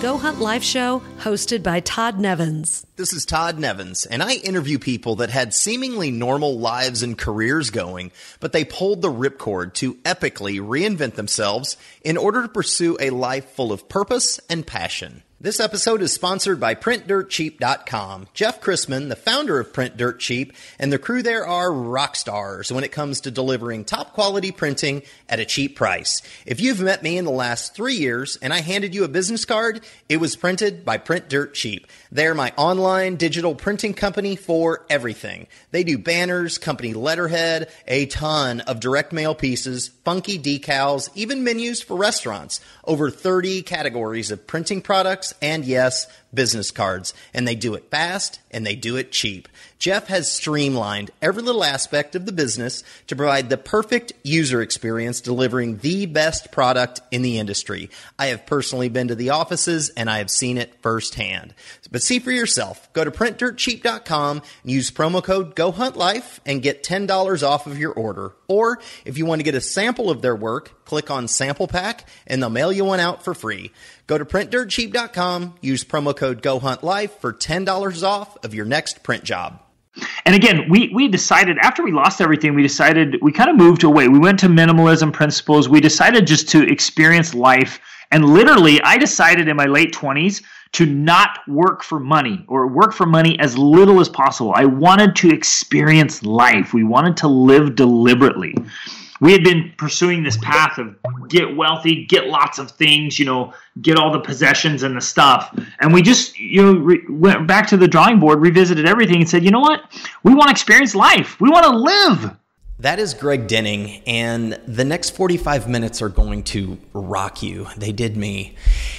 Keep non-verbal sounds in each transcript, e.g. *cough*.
Go Hunt Life show hosted by Todd Nevins. This is Todd Nevins, and I interview people that had seemingly normal lives and careers going, but they pulled the ripcord to epically reinvent themselves in order to pursue a life full of purpose and passion. This episode is sponsored by PrintDirtCheap.com. Jeff Chrisman, the founder of Print Dirt Cheap, and the crew there are rock stars when it comes to delivering top quality printing at a cheap price. If you've met me in the last three years and I handed you a business card, it was printed by Print Dirt Cheap. They're my online digital printing company for everything. They do banners, company letterhead, a ton of direct mail pieces, funky decals, even menus for restaurants. Over 30 categories of printing products and yes, business cards. And they do it fast and they do it cheap. Jeff has streamlined every little aspect of the business to provide the perfect user experience, delivering the best product in the industry. I have personally been to the offices and I have seen it firsthand. But see for yourself. Go to printdirtcheap.com and use promo code GoHuntLife and get $10 off of your order. Or if you want to get a sample of their work, click on Sample Pack and they'll mail you one out for free. Go to printdirtcheap.com, use promo code GoHuntLife for $10 off of your next print job. And again, we we decided after we lost everything, we decided we kind of moved away. We went to minimalism principles. We decided just to experience life. And literally, I decided in my late 20s to not work for money or work for money as little as possible. I wanted to experience life. We wanted to live deliberately we had been pursuing this path of get wealthy, get lots of things, you know, get all the possessions and the stuff. And we just, you know, re- went back to the drawing board, revisited everything, and said, you know what? We want to experience life. We want to live. That is Greg Denning, and the next 45 minutes are going to rock you. They did me.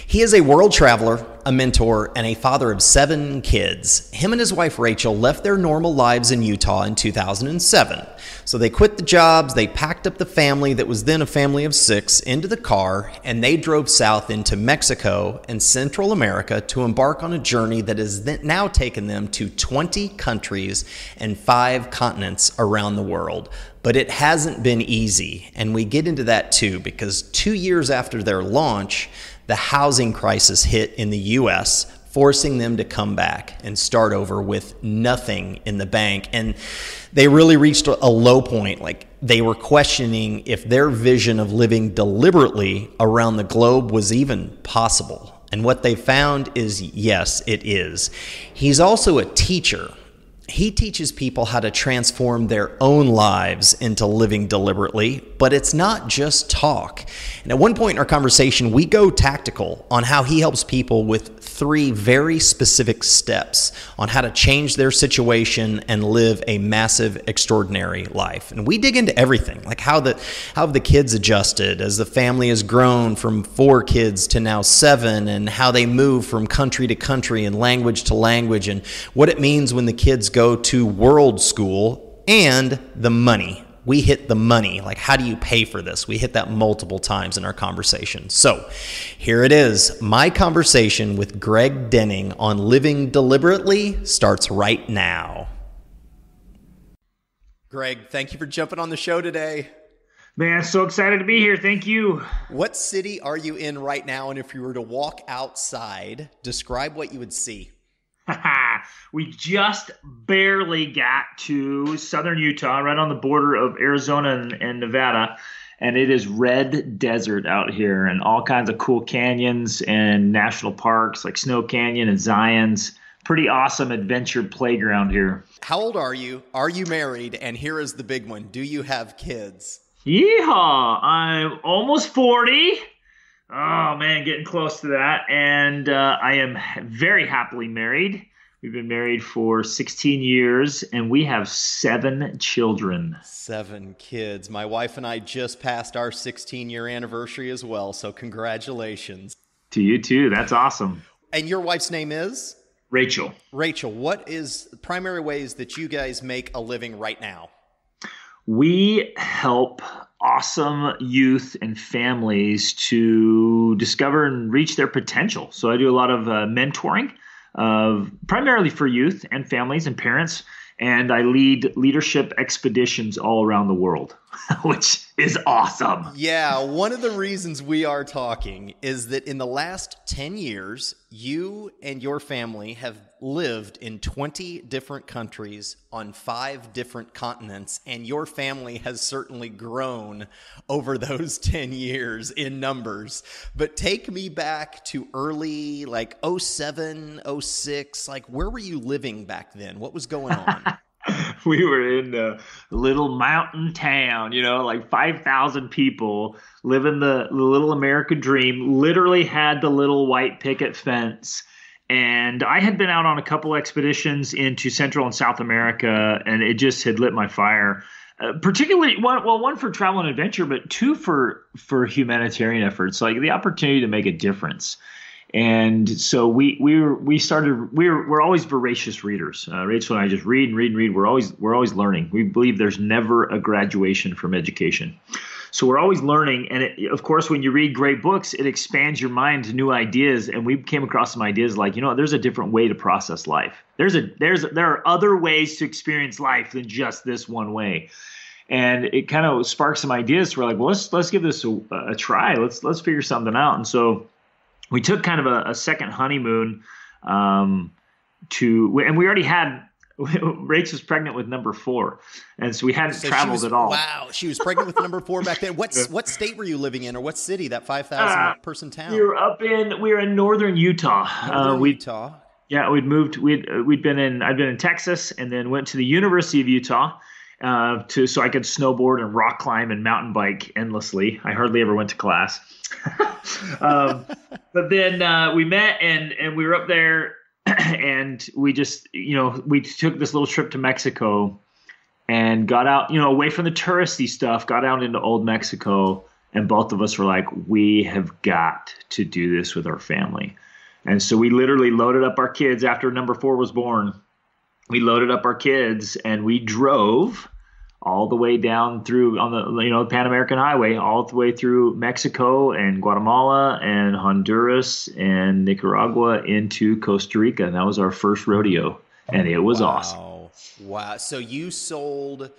He is a world traveler, a mentor, and a father of seven kids. Him and his wife Rachel left their normal lives in Utah in 2007. So they quit the jobs, they packed up the family that was then a family of six into the car, and they drove south into Mexico and Central America to embark on a journey that has now taken them to 20 countries and five continents around the world. But it hasn't been easy, and we get into that too because two years after their launch, the housing crisis hit in the US, forcing them to come back and start over with nothing in the bank. And they really reached a low point. Like they were questioning if their vision of living deliberately around the globe was even possible. And what they found is yes, it is. He's also a teacher he teaches people how to transform their own lives into living deliberately, but it's not just talk. And at one point in our conversation, we go tactical on how he helps people with three very specific steps on how to change their situation and live a massive, extraordinary life. And we dig into everything, like how the how have the kids adjusted as the family has grown from four kids to now seven, and how they move from country to country and language to language, and what it means when the kids go to world school, and the money we hit the money. Like, how do you pay for this? We hit that multiple times in our conversation. So, here it is. My conversation with Greg Denning on living deliberately starts right now. Greg, thank you for jumping on the show today. Man, so excited to be here. Thank you. What city are you in right now? And if you were to walk outside, describe what you would see. *laughs* we just barely got to southern Utah, right on the border of Arizona and, and, Nevada. And it is red desert out here, and all kinds of cool canyons and national parks like Snow Canyon and Zion's. Pretty awesome adventure playground here. How old are you? Are you married? And here is the big one Do you have kids? Yeehaw! I'm almost 40. Oh man, getting close to that. And uh, I am very happily married. We've been married for 16 years and we have seven children. Seven kids. My wife and I just passed our 16 year anniversary as well. So, congratulations. To you too. That's awesome. And your wife's name is? Rachel. Rachel, what is the primary ways that you guys make a living right now? We help awesome youth and families to discover and reach their potential. So I do a lot of uh, mentoring of primarily for youth and families and parents and I lead leadership expeditions all around the world. *laughs* which is awesome. Yeah, one of the reasons we are talking is that in the last 10 years, you and your family have lived in 20 different countries on five different continents, and your family has certainly grown over those *laughs* 10 years in numbers. But take me back to early, like 07, 06. Like, where were you living back then? What was going on? *laughs* *laughs* we were in a little mountain town, you know, like 5,000 people living the, the little American dream, literally had the little white picket fence. And I had been out on a couple expeditions into Central and South America, and it just had lit my fire. Uh, particularly one, well, one for travel and adventure, but two for for humanitarian efforts, like the opportunity to make a difference. And so we we we started we we're we're always voracious readers. Uh, Rachel and I just read and read and read. We're always we're always learning. We believe there's never a graduation from education. So we're always learning, and it, of course, when you read great books, it expands your mind to new ideas. And we came across some ideas like, you know, there's a different way to process life. There's a there's there are other ways to experience life than just this one way. And it kind of sparked some ideas. So we're like, well, let's let's give this a, a try. Let's let's figure something out. And so we took kind of a, a second honeymoon um, to, and we already had. *laughs* Rach was pregnant with number four, and so we hadn't so traveled was, at all. Wow, she was pregnant with number four back then. What's *laughs* what state were you living in, or what city? That five thousand uh, person town. We were up in we were in northern Utah. Northern uh, we, Utah. Yeah, we'd moved. We'd we'd been in. I'd been in Texas, and then went to the University of Utah. Uh, to so I could snowboard and rock climb and mountain bike endlessly. I hardly ever went to class. *laughs* um, but then uh, we met and and we were up there *clears throat* and we just you know we took this little trip to Mexico and got out you know away from the touristy stuff, got out into old Mexico, and both of us were like, we have got to do this with our family. And so we literally loaded up our kids after number four was born. We loaded up our kids and we drove all the way down through on the you know Pan American Highway, all the way through Mexico and Guatemala and Honduras and Nicaragua into Costa Rica. And that was our first rodeo, and it was wow. awesome. Wow! So you sold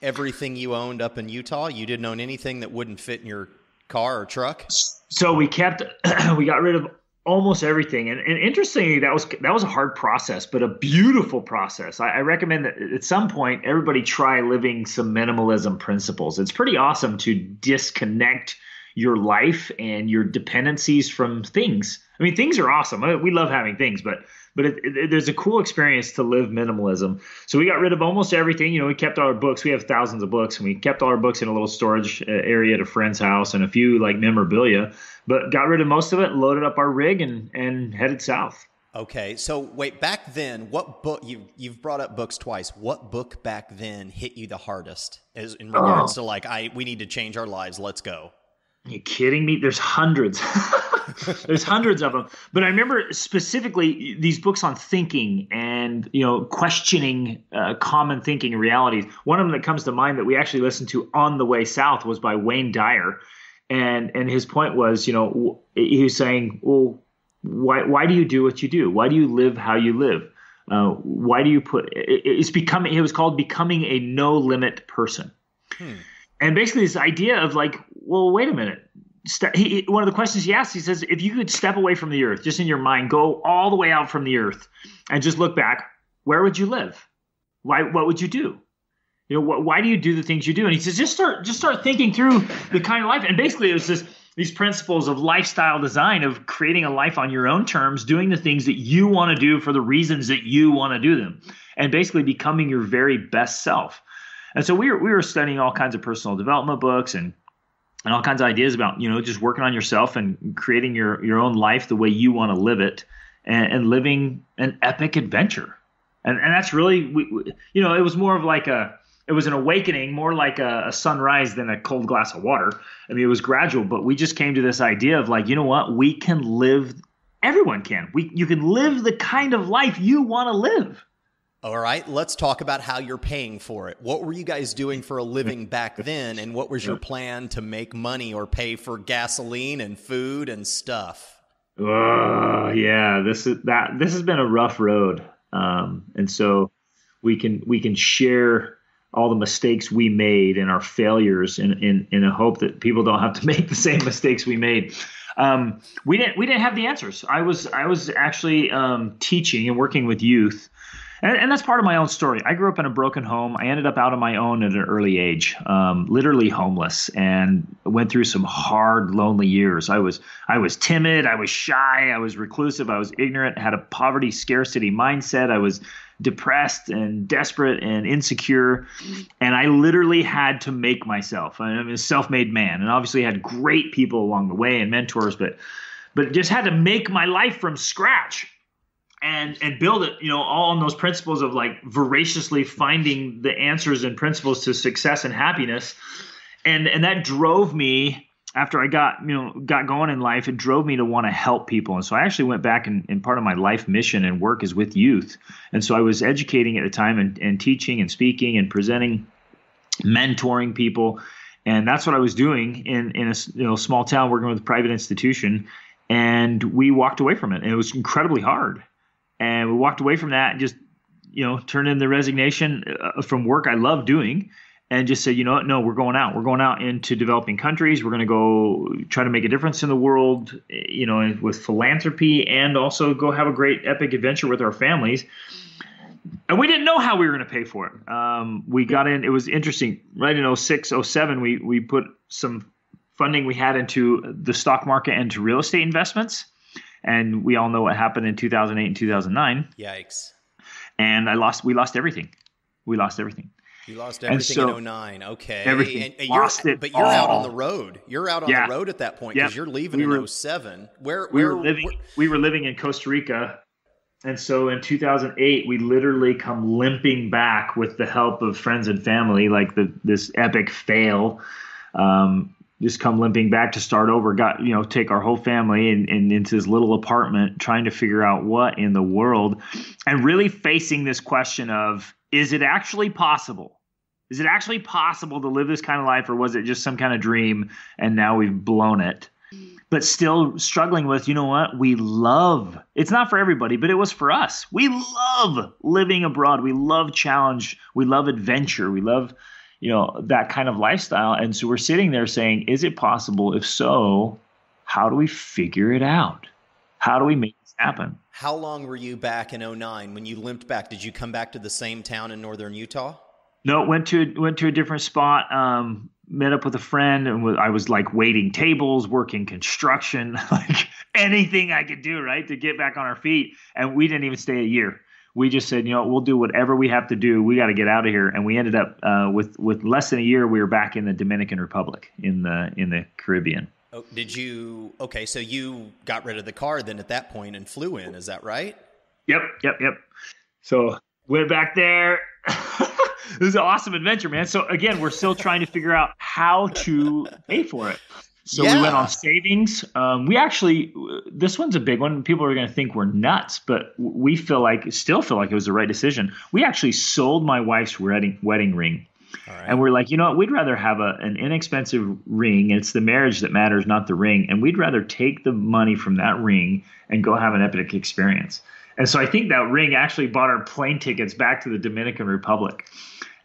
everything you owned up in Utah. You didn't own anything that wouldn't fit in your car or truck. So we kept *clears throat* we got rid of almost everything. And, and interestingly, that was that was a hard process, but a beautiful process. I, I, recommend that at some point everybody try living some minimalism principles. It's pretty awesome to disconnect your life and your dependencies from things. I mean, things are awesome. We love having things, but but it, it, there's a cool experience to live minimalism. So we got rid of almost everything. You know, we kept all our books. We have thousands of books, and we kept all our books in a little storage uh, area at a friend's house and a few like memorabilia. But got rid of most of it, loaded up our rig, and and headed south. Okay, so wait, back then, what book you you've brought up books twice? What book back then hit you the hardest, as in regards oh. to like I we need to change our lives, let's go. Are you kidding me? There's hundreds. *laughs* *laughs* There's hundreds of them. But I remember specifically these books on thinking and you know questioning uh, common thinking realities. One of them that comes to mind that we actually listened to on the way south was by Wayne Dyer, and and his point was you know he was saying well why why do you do what you do? Why do you live how you live? Uh, why do you put it's becoming it was called becoming a no limit person. Hmm. And basically, this idea of like, well, wait a minute, he, one of the questions he asked, he says, if you could step away from the earth, just in your mind, go all the way out from the earth, and just look back, where would you live? Why? What would you do? You know, wh- why do you do the things you do? And he says, just start, just start thinking through the kind of life. And basically, it was this these principles of lifestyle design of creating a life on your own terms, doing the things that you want to do for the reasons that you want to do them, and basically becoming your very best self. And so we were we were studying all kinds of personal development books and and all kinds of ideas about you know just working on yourself and creating your your own life the way you want to live it and, and living an epic adventure. And and that's really we, we, you know it was more of like a it was an awakening more like a, a, sunrise than a cold glass of water. I mean it was gradual but we just came to this idea of like you know what? We can live everyone can. We you can live the kind of life you want to live all right, let's talk about how you're paying for it. What were you guys doing for a living back then, and what was your plan to make money or pay for gasoline and food and stuff? Oh yeah, this is that. This has been a rough road, um, and so we can we can share all the mistakes we made and our failures in, in, in a hope that people don't have to *laughs* make the same mistakes we made. Um, we didn't we didn't have the answers. I was I was actually um, teaching and working with youth and, and, that's part of my own story. I grew up in a broken home. I ended up out on my own at an early age, um, literally homeless, and went through some hard, lonely years. I was I was timid. I was shy. I was reclusive. I was ignorant. Had a poverty scarcity mindset. I was depressed and desperate and insecure, and I literally had to make myself. I'm a self-made man, and obviously had great people along the way and mentors, but but just had to make my life from scratch and and build it you know all on those principles of like voraciously finding the answers and principles to success and happiness. And and that drove me after I got you know got going in life, it drove me to want to help people, and so I actually went back and, and, part of my life mission and work is with youth, and so I was educating at the time and, and teaching and speaking and presenting, mentoring people, and that's what I was doing in in a you know small town working with a private institution, and we walked away from it, and it was incredibly hard, and we walked away from that and just you know turned in the resignation uh, from work I love doing and just said, you know what, no, we're going out. We're going out into developing countries. We're going to go try to make a difference in the world, you know, with philanthropy and also go have a great epic adventure with our families. And we didn't know how we were going to pay for it. Um, we got in, it was interesting, right in 06, 07, we, we put some funding we had into the stock market and to real estate investments and we all know what happened in 2008 and 2009. Yikes! And I lost. We lost everything. We lost everything. You lost everything so, in 09. Okay. Everything. And, and lost it but you're all. out on the road. You're out on yeah. the road at that point because you're leaving we in were, 07. Where, we where were living where, we were living in Costa Rica. And so in 2008, we literally come limping back with the help of friends and family, like the this epic fail. Um, just come limping back to start over. Got you know take our whole family and, and into this little apartment, trying to figure out what in the world, and really facing this question of is it actually possible? Is it actually possible to live this kind of life, or was it just some kind of dream and now we've blown it? But still struggling with, you know what? We love it's not for everybody, but it was for us. We love living abroad. We love challenge. We love adventure. We love you know that kind of lifestyle. And so we're sitting there saying is it possible? If so how do we figure it out? How do we make this happen? How long were you back in 09 when you limped back did you come back to the same town in northern utah? No went to went to a different spot um, met up with a friend and i was like waiting tables working construction *laughs* like anything i could do right to get back on our feet. And we didn't even stay a year we just said, you know, we'll do whatever we have to do. We got to get out of here, and we ended up uh, with with less than a year. We were back in the Dominican Republic in the in the Caribbean. Oh, did you? Okay, so you got rid of the car then at that point and flew in. Is that right? Yep, yep, yep. So we went back there. *laughs* this is an awesome adventure, man. So again, we're still trying to figure out how to pay for it. So yeah. we went on savings. Um, we actually, this one's a big one. People are going to think we're nuts, but we feel like, still feel like it was the right decision. We actually sold my wife's wedding wedding ring, right. and we're like, you know what? We'd rather have a, an inexpensive ring. It's the marriage that matters, not the ring. And we'd rather take the money from that ring and go have an epic experience. And so I think that ring actually bought our plane tickets back to the Dominican Republic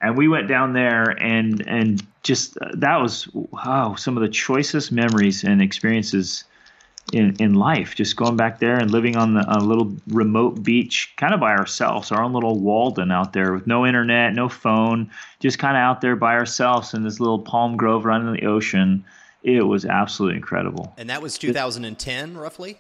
and we went down there and and just uh, that was wow some of the choicest memories and experiences in in life. Just going back there and living on, the, a little remote beach kind of by ourselves our own little walden out there with no internet no phone just kind of out there by ourselves in this little palm grove running the ocean. It was absolutely incredible. And that was 2010 it, roughly?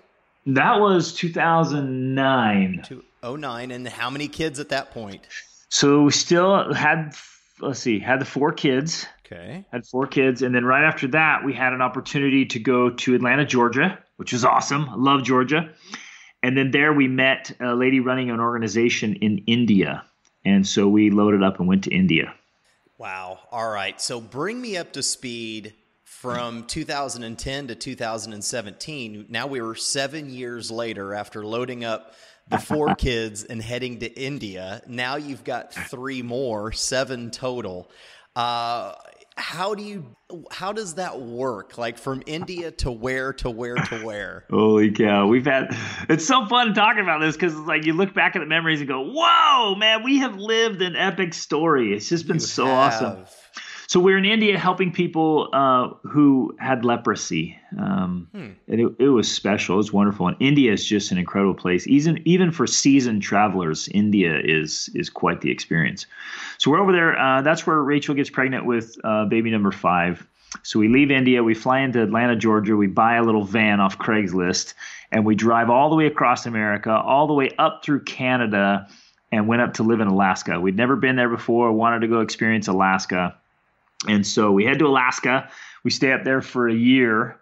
That was 2009 2009 and how many kids at that point? So we still had let's see, had the four kids. Okay. Had four kids, and then right after that, we had an opportunity to go to Atlanta, Georgia, which was awesome. I love Georgia. And then there we met a lady running an organization in India, and so we loaded up and went to India. Wow. All right. So bring me up to speed from 2010 to 2017. Now we were seven years later after loading up the four *laughs* kids and heading to India. Now you've got three more, seven total. Uh, how do you how does that work? Like from india to where to where to where? *laughs* Holy cow. We've had it's so fun talking about this because it's like you look back at the memories and go whoa man we have lived an epic story. It's just been you so have. awesome so we are in India helping people uh, who had leprosy. Um, hmm. And it, it, was special. It was wonderful. And India is just an incredible place. Even even for seasoned travelers, India is is quite the experience. So we're over there. Uh, that's where Rachel gets pregnant with uh, baby number five. So we leave India, we fly into Atlanta, Georgia, we buy a little van off Craigslist, and we drive all the way across America, all the way up through Canada, and went up to live in Alaska. We'd never been there before, wanted to go experience Alaska. And so we head to Alaska. We stay up there for a year,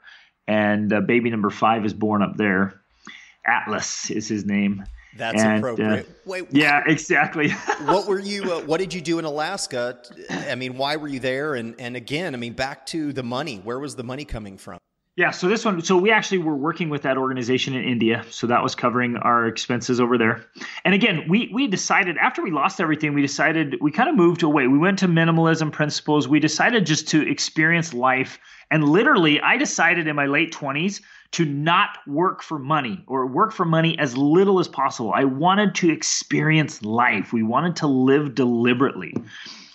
and uh, baby number five is born up there. Atlas is his name. That's and, uh, appropriate. Uh, Wait, yeah, *laughs* exactly. what were you? Uh, what did you do in Alaska? I mean, why were you there? And and again, I mean, back to the money. Where was the money coming from? Yeah, so this one, so we actually were working with that organization in India, so that was covering our expenses over there. And again, we we decided after we lost everything, we decided we kind of moved away. We went to minimalism principles. We decided just to experience life, and literally, I decided in my late twenties to not work for money or work for money as little as possible. I wanted to experience life. We wanted to live deliberately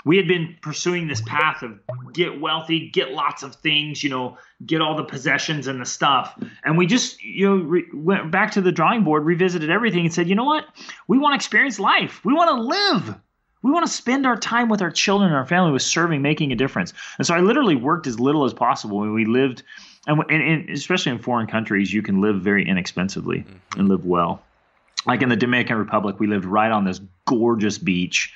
we had been pursuing this path of get wealthy, get lots of things, you know, get all the possessions and the stuff. And we just, you know, re- went back to the drawing board, revisited everything, and said, you know what? We want to experience life. We want to live. We want to spend our time with our children and our family with serving, making a difference. And so I literally worked as little as possible. And we lived, and, and, and especially in foreign countries, you can live very inexpensively mm-hmm. and live well. Like in the Dominican Republic, we lived right on this gorgeous beach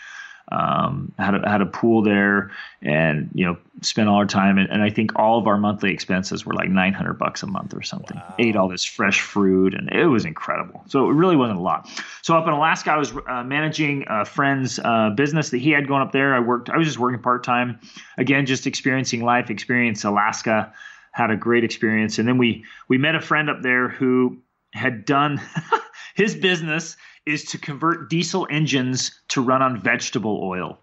um, had a, had a pool there, and you know spent all our time. And, and, I think all of our monthly expenses were like 900 bucks a month or something. Wow. Ate all this fresh fruit, and it was incredible. So it really wasn't a lot. So up in Alaska, I was uh, managing a friend's uh, business that he had going up there. I worked. I was just working part time. Again, just experiencing life, experience Alaska. Had a great experience, and then we we met a friend up there who had done *laughs* his business is to convert diesel engines to run on vegetable oil.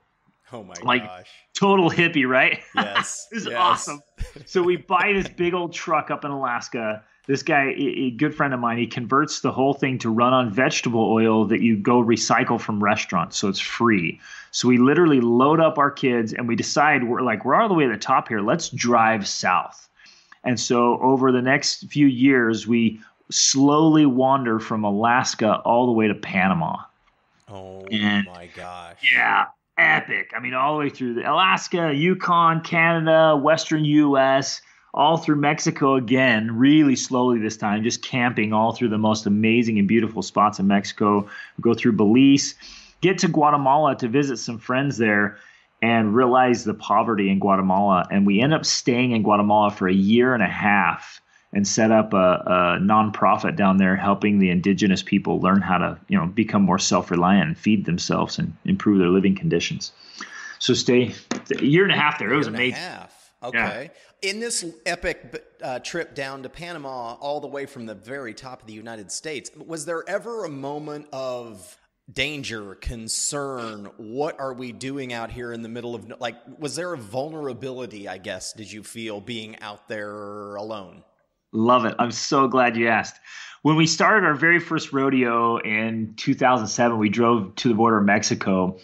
Oh my like, gosh. Total hippie, right? Yes. *laughs* this is yes. awesome. so we buy this big old truck up in Alaska. This guy, a good friend of mine, he converts the whole thing to run on vegetable oil that you go recycle from restaurants. So it's free. So we literally load up our kids and we decide we're like, we're all the way at the top here. Let's drive south. And so over the next few years, we slowly wander from Alaska all the way to Panama. Oh and, my gosh. Yeah, epic. I mean, all the way through the Alaska, Yukon, Canada, Western US, all through Mexico again, really slowly this time, just camping all through the most amazing and beautiful spots in Mexico. Go through Belize, get to Guatemala to visit some friends there and realize the poverty in Guatemala. And we end up staying in Guatemala for a year and a half and set up a, a nonprofit down there helping the indigenous people learn how to you know become more self-reliant and feed themselves and improve their living conditions so stay a year and a half there it was amazing Okay. Yeah. In this epic uh, trip down to Panama, all the way from the very top of the United States, was there ever a moment of danger, concern? What are we doing out here in the middle of like? Was there a vulnerability? I guess did you feel being out there alone? Love it. I'm so glad you asked. When we started our very first rodeo in 2007, we drove to the border of Mexico.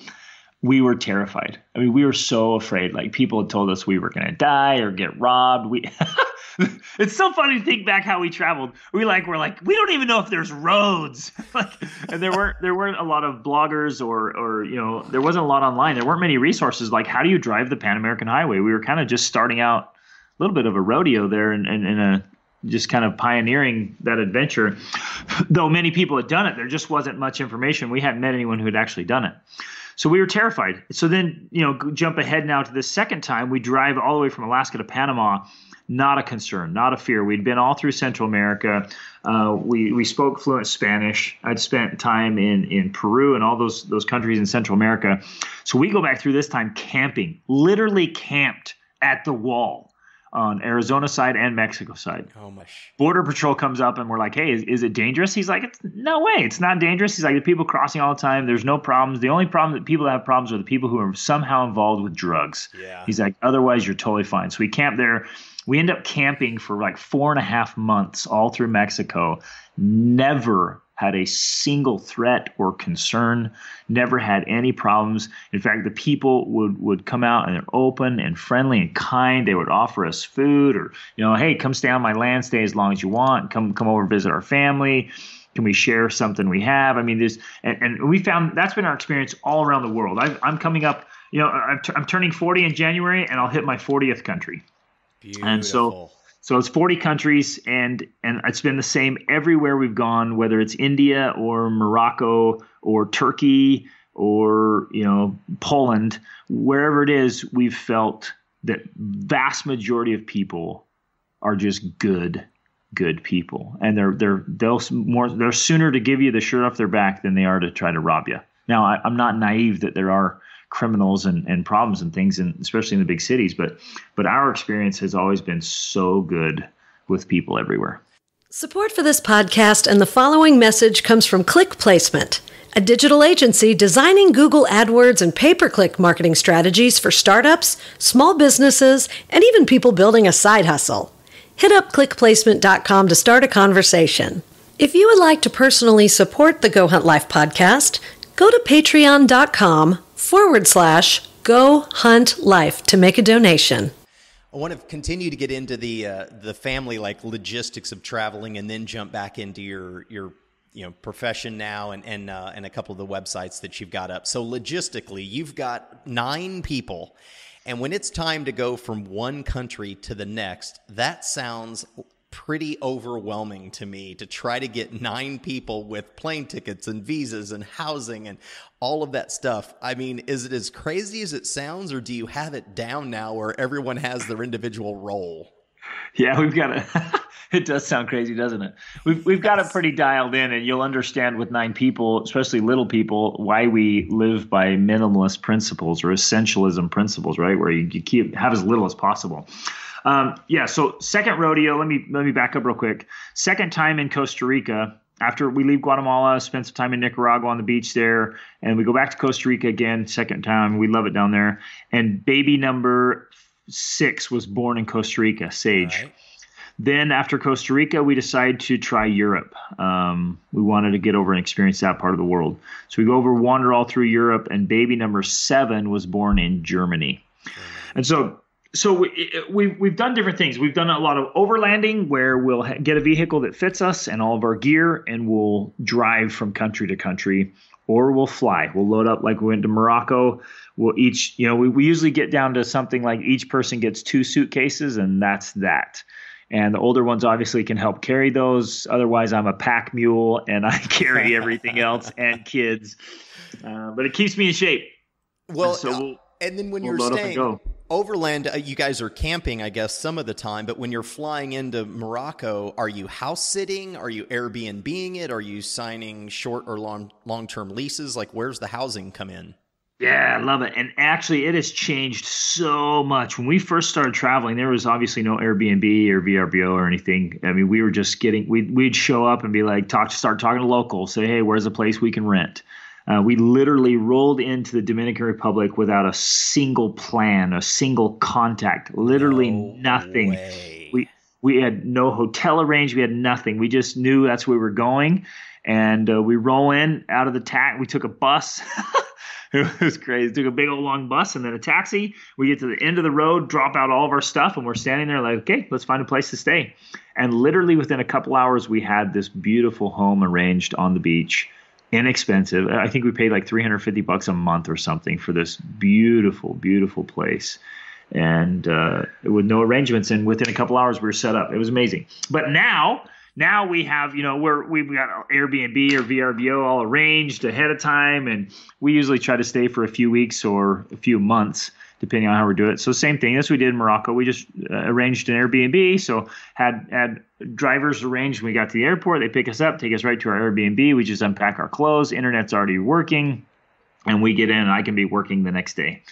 We were terrified. I mean, we were so afraid. Like people had told us we were going to die or get robbed. We *laughs* It's so funny to think back how we traveled. We like we're like we don't even know if there's roads. *laughs* like and there weren't there weren't a lot of bloggers or or you know, there wasn't a lot online. There weren't many resources like how do you drive the Pan American Highway? We were kind of just starting out a little bit of a rodeo there in, in, in a just kind of pioneering that adventure. Though many people had done it, there just wasn't much information. We hadn't met anyone who had actually done it. So we were terrified. So then, you know, jump ahead now to the second time. We drive all the way from Alaska to Panama. Not a concern, not a fear. We'd been all through Central America. Uh, we we spoke fluent Spanish. I'd spent time in in Peru and all those those countries in Central America. So we go back through this time camping, literally camped at the wall on Arizona side and Mexico side. Oh my! Border Patrol comes up and we're like, "Hey, is, is it dangerous?" He's like, "It's no way. It's not dangerous." He's like, "The people crossing all the time. There's no problems. The only problem that people that have problems are the people who are somehow involved with drugs." Yeah. He's like, "Otherwise, you're totally fine." So we camp there. We end up camping for like four and a half months all through Mexico. Never had a single threat or concern, never had any problems. In fact, the people would, would come out and they're open and friendly and kind. They would offer us food or, you know, hey, come stay on my land, stay as long as you want, come come over visit our family. Can we share something we have? I mean, this and, and we found that's been our experience all around the world. i am coming up, you know, I'm, t- I'm turning 40 in January and I'll hit my 40th country. Beautiful. And so so it's 40 countries, and and it's been the same everywhere we've gone, whether it's India or Morocco or Turkey or you know Poland, wherever it is, we've felt that vast majority of people are just good, good people, and they're they're they'll more they're sooner to give you the shirt off their back than they are to try to rob you. Now I, I'm not naive that there are criminals and, and problems and things, and especially in the big cities. But but our experience has always been so good with people everywhere. Support for this podcast and the following message comes from Click Placement, a digital agency designing Google AdWords and pay per click marketing strategies for startups, small businesses, and even people building a side hustle. Hit up clickplacement.com to start a conversation. If you would like to personally support the Go Hunt Life podcast, go to patreon.com forward slash go hunt life to make a donation. I want to continue to get into the uh, the family like logistics of traveling, and then jump back into your your you know profession now, and and uh, and a couple of the websites that you've got up. So logistically, you've got nine people, and when it's time to go from one country to the next, that sounds pretty overwhelming to me to try to get nine people with plane tickets and visas and housing and all of that stuff. I mean, is it as crazy as it sounds, or do you have it down now where everyone has their individual role? Yeah, we've got it. *laughs* it does sound crazy, doesn't it? We've we've got it pretty dialed in, and you'll understand with nine people, especially little people, why we live by minimalist principles or essentialism principles, right? Where you, you keep have as little as possible. Um, yeah. So second rodeo. Let me let me back up real quick. Second time in Costa Rica after we leave Guatemala, spend some time in Nicaragua on the beach there, and we go back to Costa Rica again, second time. We love it down there. And baby number six was born in Costa Rica, Sage. Right. Then after Costa Rica, we decided to try Europe. Um, we wanted to get over and experience that part of the world. So we go over, wander all through Europe, and baby number seven was born in Germany. And so so we, we we've done different things. We've done a lot of overlanding where we'll get a vehicle that fits us and all of our gear, and we'll drive from country to country, or we'll fly. We'll load up like we went to Morocco. We'll each, you know, we, we usually get down to something like each person gets two suitcases, and that's that. And the older ones obviously can help carry those. Otherwise, I'm a pack mule and I *laughs* carry *laughs* everything else and kids. Uh, but it keeps me in shape. Well, and, so we'll, and then when we'll you're staying overland, uh, you guys are camping, I guess, some of the time. But when you're flying into Morocco, are you house sitting? Are you Airbnbing it? Are you signing short or long long term leases? Like, where's the housing come in? Yeah, I love it. And actually, it has changed so much. When we first started traveling, there was obviously no Airbnb or VRBO or anything. I mean, we were just getting, we'd, we'd show up and be like, talk, start talking to locals, say, hey, where's a place we can rent? Uh, we literally rolled into the Dominican Republic without a single plan, a single contact, literally no nothing. Way. We we had no hotel arranged. We had nothing. We just knew that's where we were going, and uh, we roll in out of the tax. We took a bus. *laughs* it was crazy. Took a big old long bus and then a taxi. We get to the end of the road, drop out all of our stuff, and we're standing there like, okay, let's find a place to stay. And literally within a couple hours, we had this beautiful home arranged on the beach inexpensive. I think we paid like 350 bucks a month or something for this beautiful, beautiful place. And uh, with no arrangements, and within a couple hours we were set up. It was amazing. But now, now we have, you know, we're we've got Airbnb or VRBO all arranged ahead of time, and we usually try to stay for a few weeks or a few months depending on how we do it. So same thing as we did in Morocco. We just uh, arranged an Airbnb. So had had drivers arranged when we got to the airport. They pick us up, take us right to our Airbnb. We just unpack our clothes. Internet's already working, and we get in. and I can be working the next day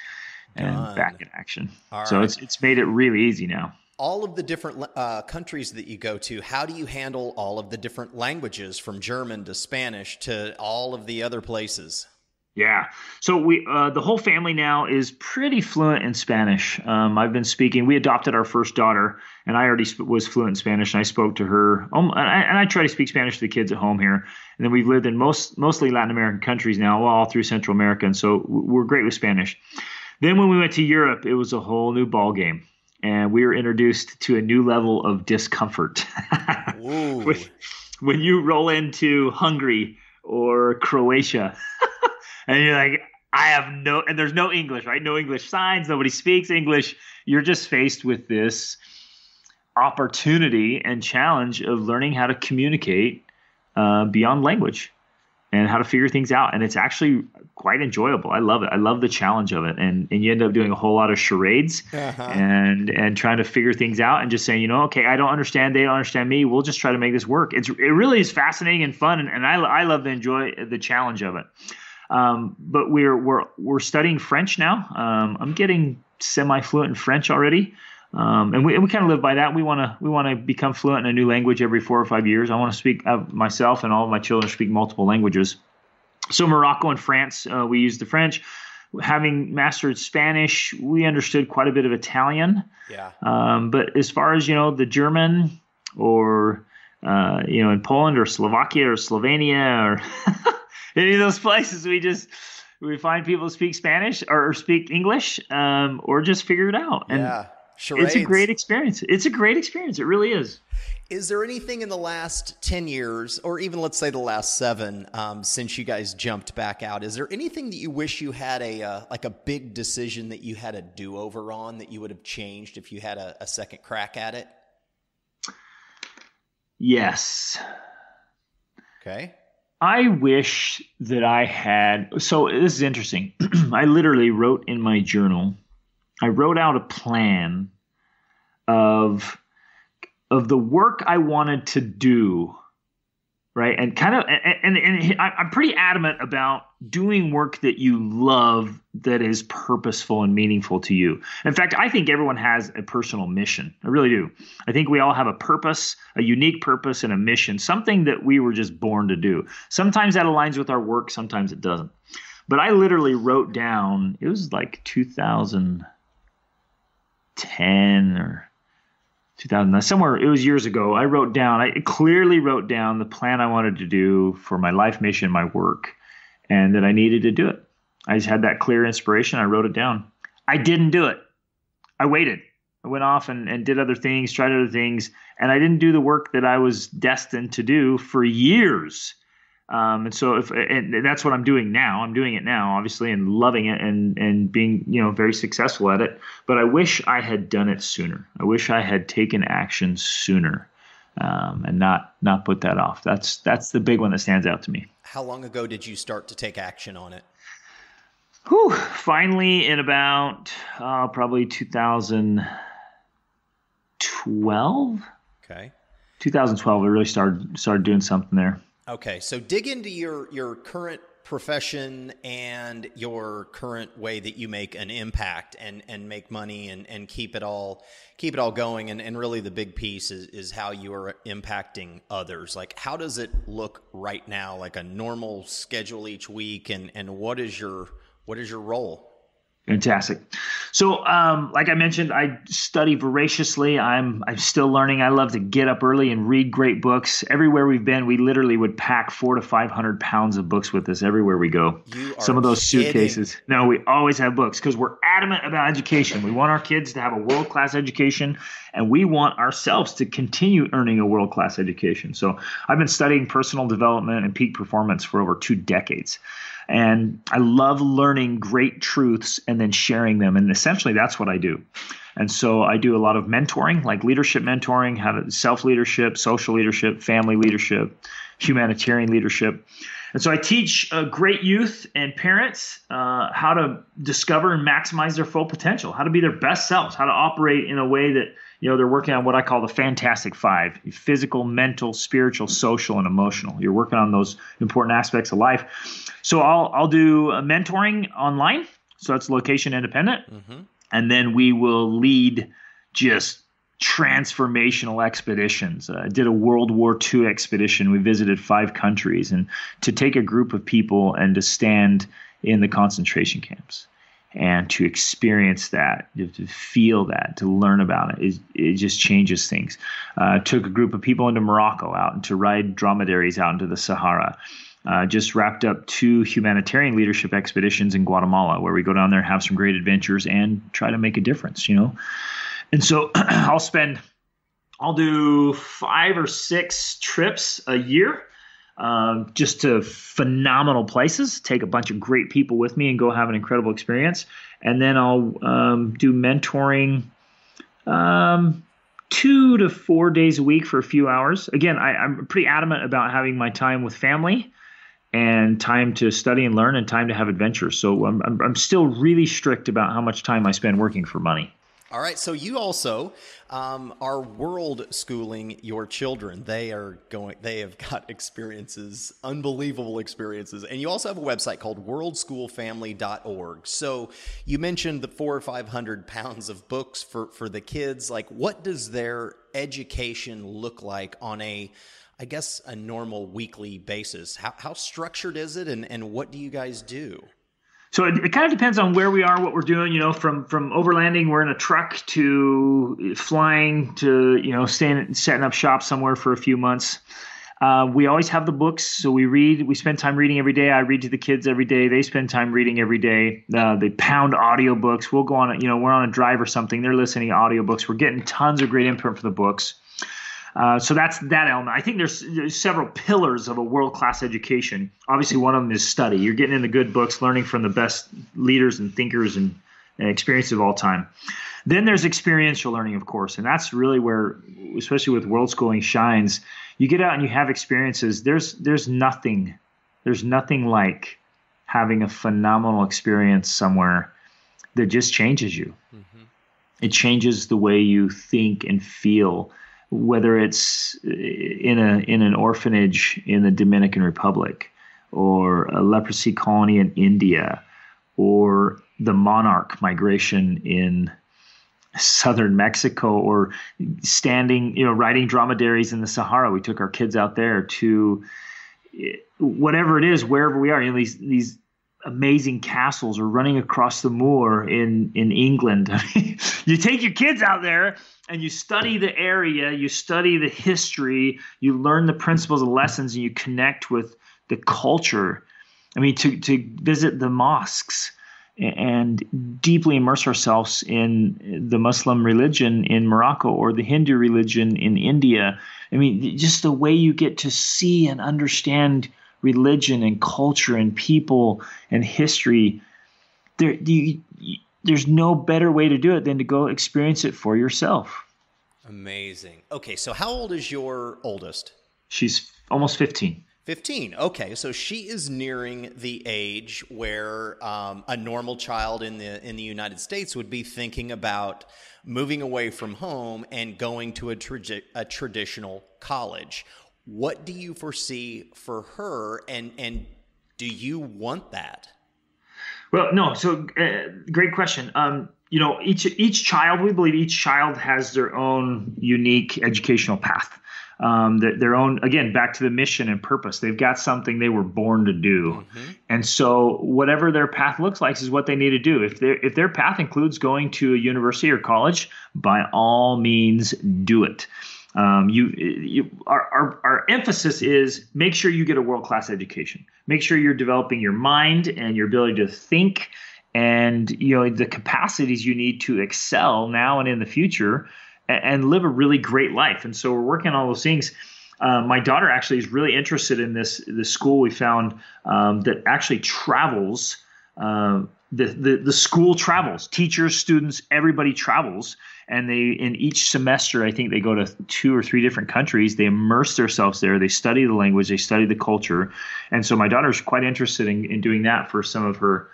and back in action. All so right. it's it's made it really easy now. all of the different uh, countries that you go to, how do you handle all of the different languages from German to Spanish to all of the other places? Yeah. So we uh, the whole family now is pretty fluent in Spanish. Um, I've been speaking. We adopted our first daughter, and I already sp- was fluent in Spanish, and I spoke to her. Um, and, I, and I try to speak Spanish to the kids at home here. And then we've lived in most mostly Latin American countries now, all through Central America, and so we're great with Spanish. Then when we went to Europe, it was a whole new ball game and we were introduced to a new level of discomfort. *laughs* when, when you roll into Hungary or Croatia, and you're like, I have no, and there's no English, right? No English signs, nobody speaks English. You're just faced with this opportunity and challenge of learning how to communicate uh, beyond language and how to figure things out. And it's actually quite enjoyable. I love it. I love the challenge of it. And and you end up doing a whole lot of charades uh-huh. and and trying to figure things out and just saying, you know, okay, I don't understand, they don't understand me. We'll just try to make this work. It's it really is fascinating and fun, and, and I I love to enjoy the challenge of it. Um, but we're we're we're studying French now. Um, I'm getting semi fluent in French already. Um, and we, we kind of live by that. We want to we want to become fluent in a new language every four or five years. I want to speak uh, myself and all of my children speak multiple languages. So Morocco and France, uh, we use the French. Having mastered Spanish, we understood quite a bit of Italian. Yeah. Um, but as far as you know, the German or uh, you know in Poland or Slovakia or Slovenia or *laughs* any of those places, we just we find people speak Spanish or, speak English um, or just figure it out. And yeah Charades. It's a great experience. It's a great experience. It really is. Is there anything in the last 10 years, or even let's say the last seven, um, since you guys jumped back out, is there anything that you wish you had a, uh, like a big decision that you had a do over on that you would have changed if you had a, a second crack at it? Yes. Okay. I wish that I had. So this is interesting. *clears throat* I literally wrote in my journal I wrote out a plan of of the work I wanted to do, right? And kind of, and, and, and I'm pretty adamant about doing work that you love that is purposeful and meaningful to you. In fact, I think everyone has a personal mission. I really do. I think we all have a purpose, a unique purpose, and a mission, something that we were just born to do. Sometimes that aligns with our work, sometimes it doesn't. But I literally wrote down, it was like 2010 or 2009 somewhere it was years ago i wrote down i clearly wrote down the plan i wanted to do for my life mission my work and that i needed to do it. I just had that clear inspiration i wrote it down. I didn't do it. I waited. I went off and, and did other things tried other things and i didn't do the work that i was destined to do for years um, and so if and that's what I'm doing now. I'm doing it now, obviously, and loving it and and being you know very successful at it. But I wish I had done it sooner. I wish I had taken action sooner, um, and not not put that off. That's that's the big one that stands out to me. How long ago did you start to take action on it? Whew, finally, in about uh, probably 2012. Okay. 2012, I really started started doing something there. Okay, so dig into your your current profession and your current way that you make an impact and and make money and and keep it all keep it all going. And and really the big piece is is how you are impacting others. Like how does it look right now? Like a normal schedule each week and and what is your what is your role Fantastic. So, um, like I mentioned, I study voraciously. I'm I'm still learning. I love to get up early and read great books. Everywhere we've been, we literally would pack four to five hundred pounds of books with us everywhere we go. Some of those suitcases. Kidding. No, we always have books because we're adamant about education. We want our kids to have a world class education, and we want ourselves to continue earning a world class education. So, I've been studying personal development and peak performance for over two decades. And I love learning great truths and then sharing them. And essentially, that's what I do. And so I do a lot of mentoring, like leadership mentoring, self leadership, social leadership, family leadership, humanitarian leadership. And so I teach uh, great youth and parents uh, how to discover and maximize their full potential, how to be their best selves, how to operate in a way that you know they're working on what I call the fantastic five: physical, mental, spiritual, social, and emotional. You're working on those important aspects of life. So I'll I'll do mentoring online, so that's location independent, mm-hmm. and then we will lead just transformational expeditions. Uh, I did a World War II expedition. We visited five countries, and to take a group of people and to stand in the concentration camps and to experience that, to feel that, to learn about it, it, it just changes things. Uh, took a group of people into Morocco out and to ride dromedaries out into the Sahara. Uh, just wrapped up two humanitarian leadership expeditions in Guatemala, where we go down there, have some great adventures, and try to make a difference. You know, and so *clears throat* I'll spend, I'll do five or six trips a year. Um, just to phenomenal places, take a bunch of great people with me and go have an incredible experience. And then I'll um, do mentoring um, two to four days a week for a few hours. Again, I, I'm pretty adamant about having my time with family and time to study and learn and time to have adventures. So I'm, I'm, I'm still really strict about how much time I spend working for money. All right. So you also um, are world schooling your children. They are going. They have got *laughs* experiences, unbelievable experiences, and you also have a website called WorldSchoolFamily.org. So you mentioned the four or five hundred pounds of books for for the kids. Like, what does their education look like on a I guess a normal weekly basis. How, how structured is it, and, and what do you guys do? So it, it, kind of depends on where we are, what we're doing. You know, from from overlanding, we're in a truck to flying to you know staying setting up shop somewhere for a few months. Uh, we always have the books, so we read. We spend time reading every day. I read to the kids every day. They spend time reading every day. Uh, they pound audiobooks. We'll go on. You know, we're on a drive or something. They're listening to audiobooks. We're getting tons of great input from the books. Uh, so that's that element. I think there's, there's several pillars of a world class education. Obviously, one of them is study. You're getting in the good books, learning from the best leaders and thinkers and, and experiences of all time. Then there's experiential learning, of course, and that's really where, especially with world schooling, shines. You get out and you have experiences. There's there's nothing, there's nothing like having a phenomenal experience somewhere that just changes you. Mm-hmm. It changes the way you think and feel whether it's uh, in a in an orphanage in the Dominican Republic or a leprosy colony in India or the monarch migration in southern Mexico or standing, you know, riding dromedaries in the Sahara. We took our kids out there to eh, whatever it is, wherever we are, you know, these these amazing castles or running across the moor in in England. *laughs* you take your kids out there and you study the area, you study the history, you learn the principles and lessons, and you connect with the culture. I mean, to to visit the mosques and deeply immerse ourselves in the Muslim religion in Morocco or the Hindu religion in India. I mean, just the way you get to see and understand religion and culture and people and history. There, you, there's no better way to do it than to go experience it for yourself. Amazing. Okay, so how old is your oldest? She's almost 15. 15. Okay, so she is nearing the age where um, a normal child in the in the United States would be thinking about moving away from home and going to a, tra- a traditional college what do you foresee for her, and and do you want that? Well, no. So, uh, great question. Um, you know, each each child, we believe each child has their own unique educational path. Um, their, their, own again back to the mission and purpose they've got something they were born to do mm-hmm. and so whatever their path looks like is what they need to do if their if their path includes going to a university or college by all means do it um, you, you our, our, our emphasis is make sure you get a world class education. Make sure you're developing your mind and your ability to think, and you know the capacities you need to excel now and in the future, and, and live a really great life. And so we're working on all those things. Uh, my daughter actually is really interested in this this school we found um, that actually travels. Uh, the, the the school travels, teachers, students, everybody travels, and they in each semester i think they go to two or three different countries. They immerse themselves there. They study the language. They study the culture. And so my daughter's quite interested in, in doing that for some of her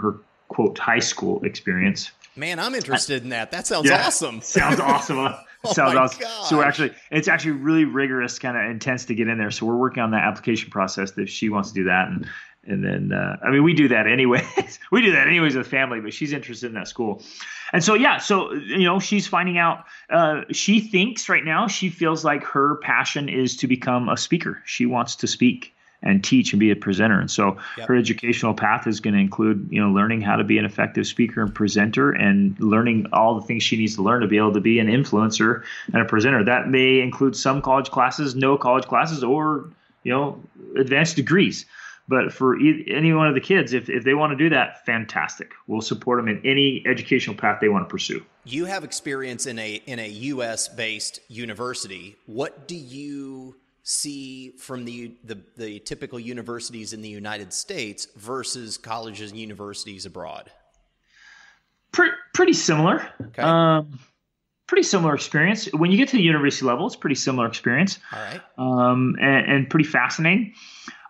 her quote high school experience. Man i'm interested in that. That sounds yeah, awesome. *laughs* Sounds awesome. *laughs* Oh sounds awesome. Gosh. so we're actually it's actually really rigorous kind of intense to get in there. So we're working on that application process if she wants to do that. And and then uh, I mean we do that anyways. *laughs* we do that anyways with family, but she's interested in that school, and so yeah, so you know she's finding out. Uh, she thinks right now she feels like her passion is to become a speaker. She wants to speak and teach and be a presenter. And so yep. her educational path is going to include, you know, learning how to be an effective speaker and presenter and learning all the things she needs to learn to be able to be an influencer and a presenter. That may include some college classes, no college classes, or, you know, advanced degrees. But for any one of the kids, if, if they want to do that, fantastic. We'll support them in any educational path they want to pursue. You have experience in a in a U.S. based university. What do you see from the, the, the typical universities in the United States versus colleges and universities abroad? Pretty, pretty similar. Okay. Um, pretty similar experience. When you get to the university level, it's pretty similar experience. All right. Um, and, and pretty fascinating.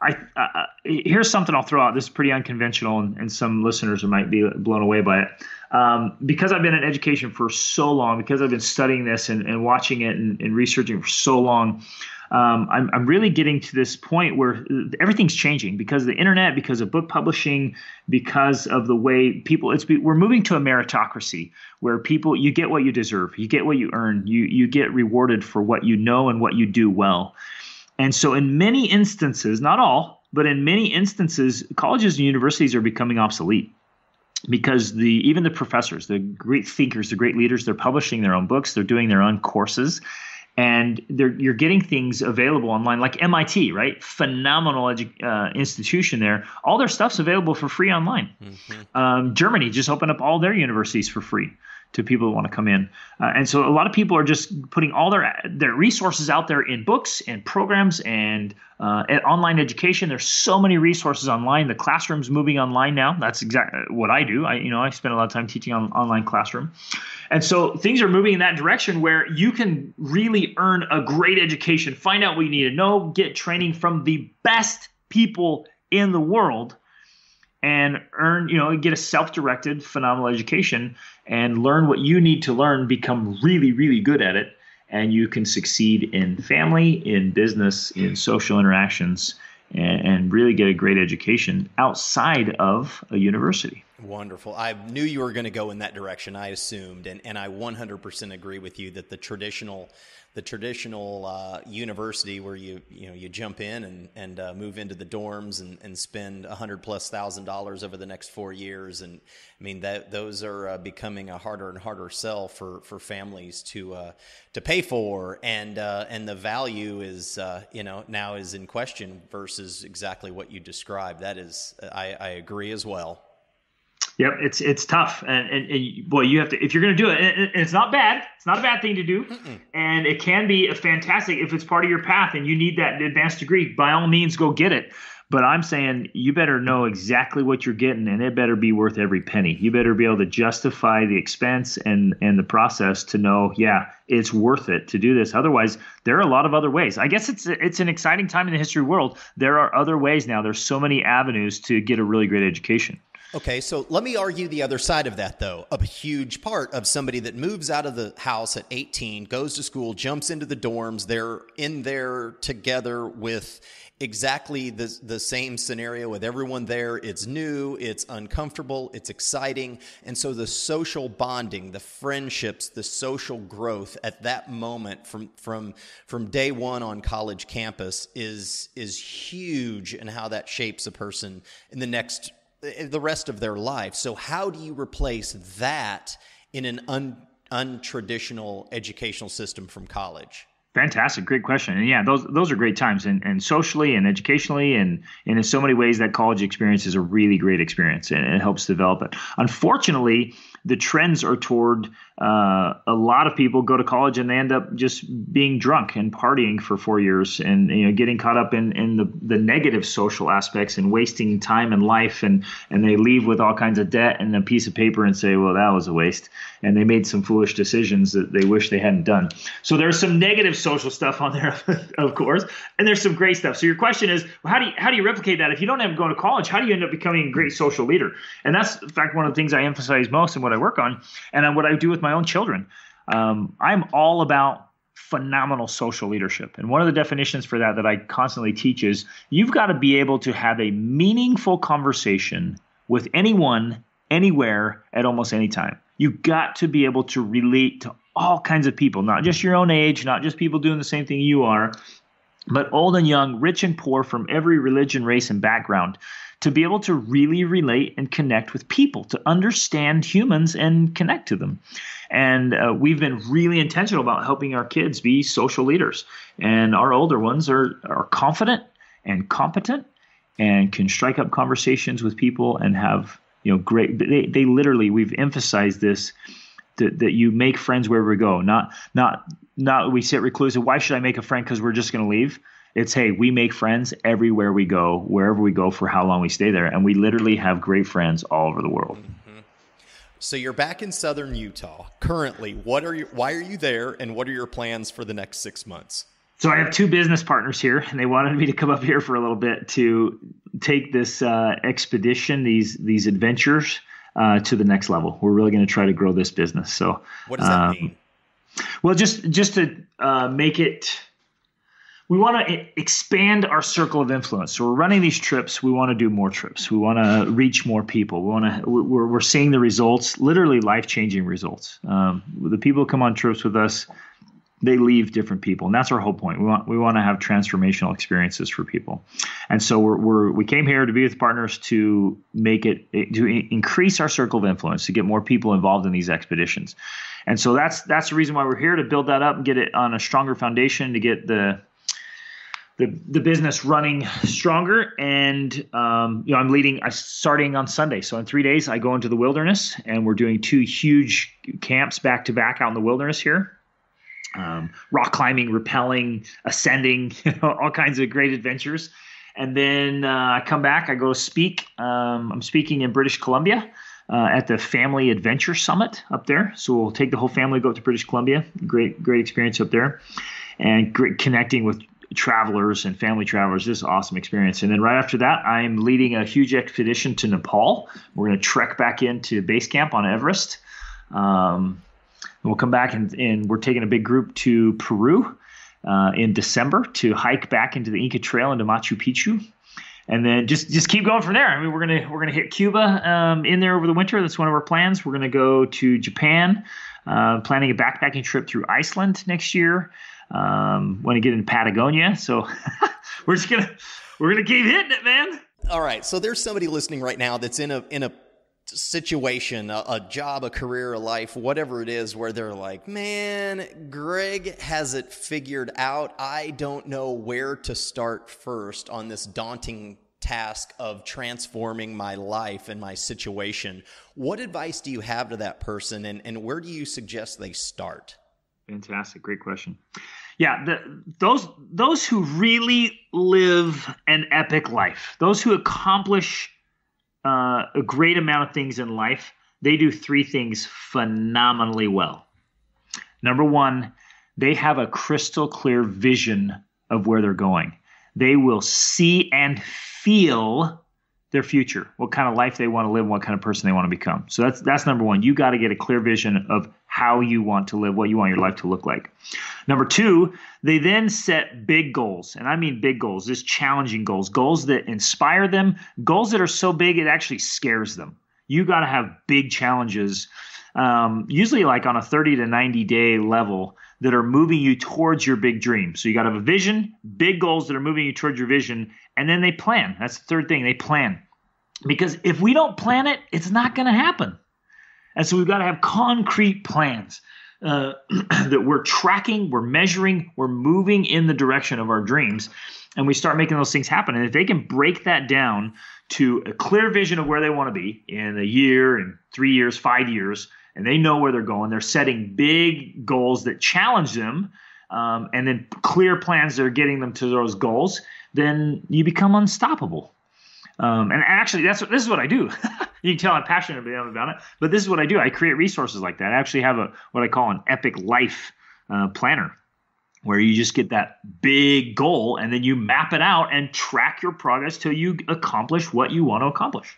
I uh, here's something I'll throw out. This is pretty unconventional, and, and some listeners might be blown away by it. Um, because I've been in education for so long, because I've been studying this and, and watching it and, and researching for so long, um, I'm, I'm really getting to this point where everything's changing because of the internet, because of book publishing, because of the way people. It's we're moving to a meritocracy where people you get what you deserve, you get what you earn, you you get rewarded for what you know and what you do well. And so, in many instances, not all, but in many instances, colleges and universities are becoming obsolete because the even the professors, the great thinkers, the great leaders, they're publishing their own books, they're doing their own courses, and you're getting things available online, like MIT, right? Phenomenal edu- uh, institution there. All their stuff's available for free online. Mm-hmm. Um, Germany just opened up all their universities for free to people who want to come in. Uh, and so a lot of people are just putting all their their resources out there in books and programs and uh, online education. There's so many resources online. The classroom's moving online now. That's exactly what I do. I you know I spend a lot of time teaching on online classroom. And so things are moving in that direction where you can really earn a great education, find out what you need to know, get training from the best people in the world and earn, you know, get a self-directed phenomenal education and learn what you need to learn, become really, really good at it, and you can succeed in family, in business, in social interactions, and, and really get a great education outside of a university. Wonderful. I knew you were going to go in that direction. I assumed, and, and I 100% agree with you that the traditional the traditional uh, university where you you know you jump in and and uh, move into the dorms and, and spend a hundred plus thousand dollars over the next four years and I mean that those are uh, becoming a harder and harder sell for for families to uh, to pay for and uh, and the value is uh, you know now is in question versus exactly what you described that is I, I agree as well. Yep, it's it's tough, and, and, and boy, you have to if you're going to do it, and it's not bad. It's not a bad thing to do, Mm-mm. and it can be a fantastic if it's part of your path and you need that advanced degree. By all means, go get it. But I'm saying you better know exactly what you're getting, and it better be worth every penny. You better be able to justify the expense and and the process to know, yeah, it's worth it to do this. Otherwise, there are a lot of other ways. I guess it's it's an exciting time in the history world. There are other ways now. There's so many avenues to get a really great education. Okay, so let me argue the other side of that, though. A huge part of somebody that moves out of the house at 18, goes to school, jumps into the dorms, they're in there together with exactly the, the same scenario with everyone there. It's new, it's uncomfortable, it's exciting. And so the social bonding, the friendships, the social growth at that moment from, from, from day one on college campus is, is huge in how that shapes a person in the next the rest of their life. So how do you replace that in an un, untraditional educational system from college? Fantastic, great question. And yeah, those those are great times, and, and socially and educationally, and, and in so many ways, that college experience is a really great experience, and it helps develop it. Unfortunately, the trends are toward uh, a lot of people go to college and they end up just being drunk and partying for four years and you know getting caught up in, in the, the negative social aspects and wasting time and life. And and they leave with all kinds of debt and a piece of paper and say well that was a waste. And they made some foolish decisions that they wish they hadn't done. So there's some negative social stuff on there *laughs* of course and there's some great stuff. So your question is well, how do you how do you replicate that? If you don't have going to college how do you end up becoming a great social leader? And that's in fact one of the things I emphasize most in what I work on and what I do with my own children. Um, I'm all about phenomenal social leadership. And one of the definitions for that that I constantly teach is you've got to be able to have a meaningful conversation with anyone, anywhere, at almost any time. You've got to be able to relate to all kinds of people, not just your own age, not just people doing the same thing you are, but old and young, rich and poor from every religion, race, and background to be able to really relate and connect with people, to understand humans and connect to them. And uh, we've been really intentional about helping our kids be social leaders. And our older ones are, are confident and competent and can strike up conversations with people and have, you know, great, they, they literally, we've emphasized this. That, that you make friends wherever we go, not not not we sit reclusive. Why should I make a friend? Because we're just going to leave it's hey, we make friends everywhere we go, wherever we go for how long we stay there, and we literally have great friends all over the world. Mm-hmm. So you're back in southern Utah currently. What are you? Why are you there? And what are your plans for the next six months? So I have two business partners here, and they wanted me to come up here for a little bit to take this uh, expedition, these these adventures, uh, to the next level. We're really going to try to grow this business. So what does that um, mean? Well, just just to uh, make it we want to expand our circle of influence. So we're running these trips. We want to do more trips. We want to reach more people. We want to. We're, we're seeing the results, literally life changing results. Um, the people who come on trips with us, they leave different people, and that's our whole point. We want we want to have transformational experiences for people, and so we're, we're we came here to be with partners to make it to increase our circle of influence to get more people involved in these expeditions, and so that's that's the reason why we're here to build that up and get it on a stronger foundation to get the the the business running stronger. And um, you know, I'm leading. I'm starting on Sunday, so in three days I go into the wilderness, and we're doing two huge camps back to back out in the wilderness here. Um, rock climbing, rappelling, ascending, *laughs* all kinds of great adventures. And then uh, I come back. I go speak. Um, I'm speaking in British Columbia. Uh, at the Family Adventure Summit up there. So we'll take the whole family, go up to British Columbia. Great, great experience up there, and great connecting with travelers and family travelers. This is awesome experience. And then right after that, I'm leading a huge expedition to Nepal. We're going to trek back into base camp on Everest. Um, we'll come back and, and, we're taking a big group to Peru uh, in December to hike back into the Inca Trail into Machu Picchu. And then just just keep going from there. I mean, we're gonna we're gonna hit Cuba um, in there over the winter. That's one of our plans. We're gonna go to Japan, uh, planning a backpacking trip through Iceland next year um, want to get into Patagonia. So *laughs* we're just gonna we're gonna keep hitting it, man. All right. So there's somebody listening right now that's in a in a situation, a, a, job, a career, a life, whatever it is, where they're like, man, Greg has it figured out. I don't know where to start first on this daunting task of transforming my life and my situation. What advice do you have to that person, and, and where do you suggest they start? Fantastic, great question. Yeah, the, those those who really live an epic life, those who accomplish uh, a great amount of things in life, they do three things phenomenally well. Number one, they have a crystal clear vision of where they're going. They will see and feel their future, what kind of life they want to live, what kind of person they want to become. So that's that's number one. You got to get a clear vision of how you want to live, what you want your life to look like. Number two, they then set big goals, and I mean big goals, just challenging goals, goals that inspire them, goals that are so big it actually scares them. You got to have big challenges, um, usually like on a 30 to 90 day level that are moving you towards your big dream. So you got to have a vision, big goals that are moving you towards your vision, and then they plan. That's the third thing. They plan. Because if we don't plan it, it's not going to happen. And so we've got to have concrete plans uh, *clears throat* that we're tracking, we're measuring, we're moving in the direction of our dreams. And we start making those things happen. And if they can break that down to a clear vision of where they want to be in a year, in three years, five years, and they know where they're going. They're setting big goals that challenge them, um, and then clear plans that are getting them to those goals. Then you become unstoppable. Um, and actually, that's what, this is what I do. *laughs* you can tell I'm passionate about it, but this is what I do. I create resources like that. I actually have a what I call an epic life uh, planner, where you just get that big goal and then you map it out and track your progress till you accomplish what you want to accomplish.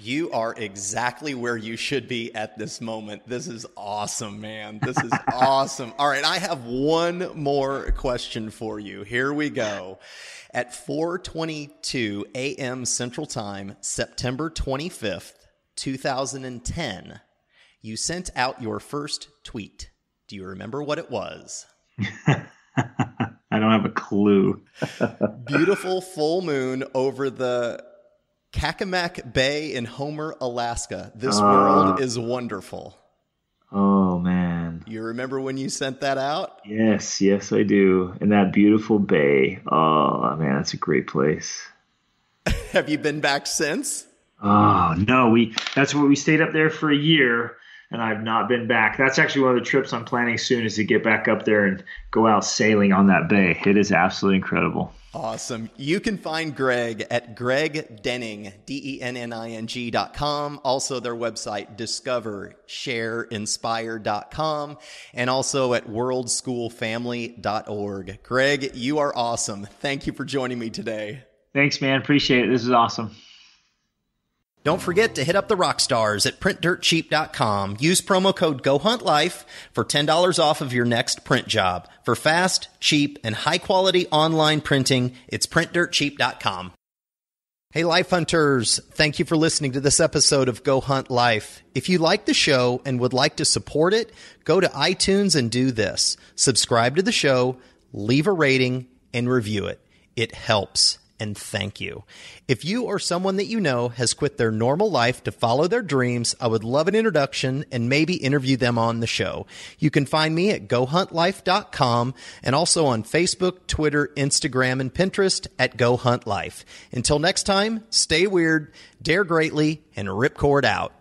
You are exactly where you should be at this moment. This is awesome, man. This is *laughs* awesome. All right, I have one more question for you. Here we go. At 4:22 a.m. Central Time, September 25th, 2010, you sent out your first tweet. Do you remember what it was? *laughs* I don't have a clue. *laughs* Beautiful full moon over the Kachemak Bay in Homer, Alaska. This uh, world is wonderful. Oh man. You remember when you sent that out? Yes, yes I do. In that beautiful bay. Oh man, that's a great place. *laughs* Have you been back since? Oh no, we that's where we stayed up there for a year and I've not been back. That's actually one of the trips I'm planning soon is to get back up there and go out sailing on that bay. It is absolutely incredible. Awesome. You can find Greg at Greg Denning, dot com. Also their website, discovershareinspire.com and also at worldschoolfamily.org. Greg, you are awesome. Thank you for joining me today. Thanks, man. Appreciate it. This is awesome. Don't forget to hit up the rock stars at printdirtcheap.com. Use promo code GoHuntLife for $10 off of your next print job. For fast, cheap, and high quality online printing, it's printdirtcheap.com. Hey, Life Hunters. Thank you for listening to this episode of Go Hunt Life. If you like the show and would like to support it, go to iTunes and do this. Subscribe to the show, leave a rating, and review it. It helps and thank you. If you or someone that you know has quit their normal life to follow their dreams, I would love an introduction and maybe interview them on the show. You can find me at gohuntlife.com and also on Facebook, Twitter, Instagram, and Pinterest at Go Hunt Life. Until next time, stay weird, dare greatly, and ripcord out.